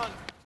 run.